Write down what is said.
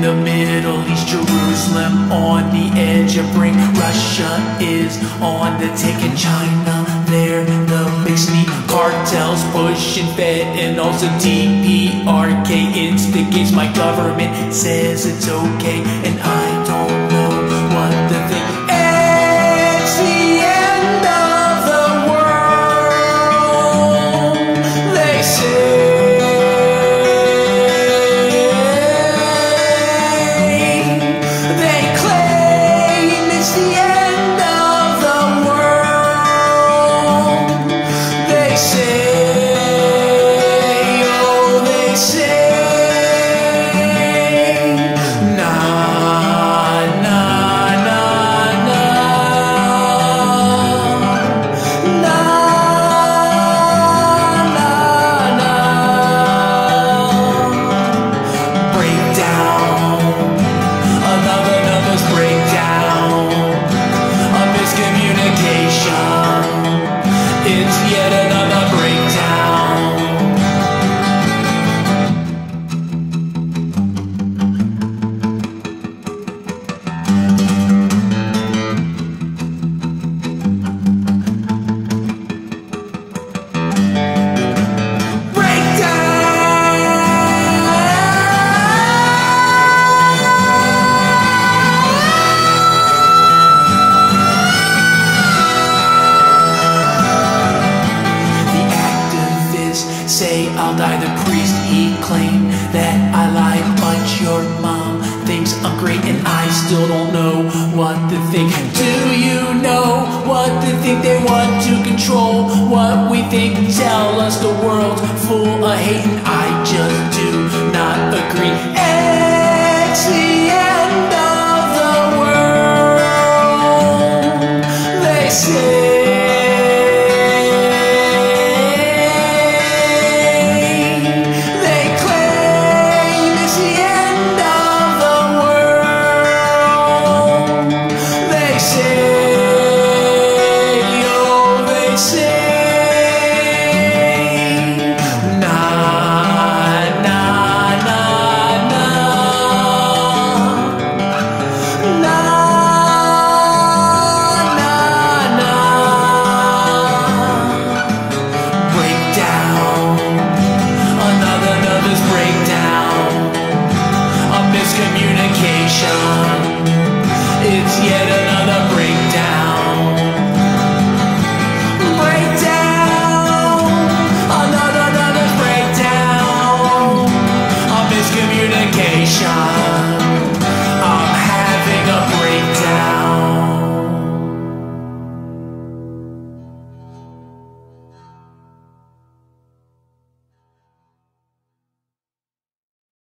the Middle East, Jerusalem on the edge of brink. Russia is on the take, and China there the mix. Me cartels pushing Fed and also DPRK instigates. My government says it's okay, and I don't know what the thing. Say I'll die. The priest he claimed that I lied, but your mom thinks I'm great, and I still don't know what to think. Do you know what to think? They want to control what we think. Tell us the world's full of hate, and I just do not agree. It's the end of the world. They say say, shine.